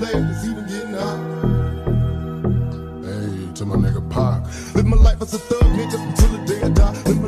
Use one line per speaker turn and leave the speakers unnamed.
player that's even getting hot. Hey, to my nigga Pac. Live my life as a thug nigga until the day I die.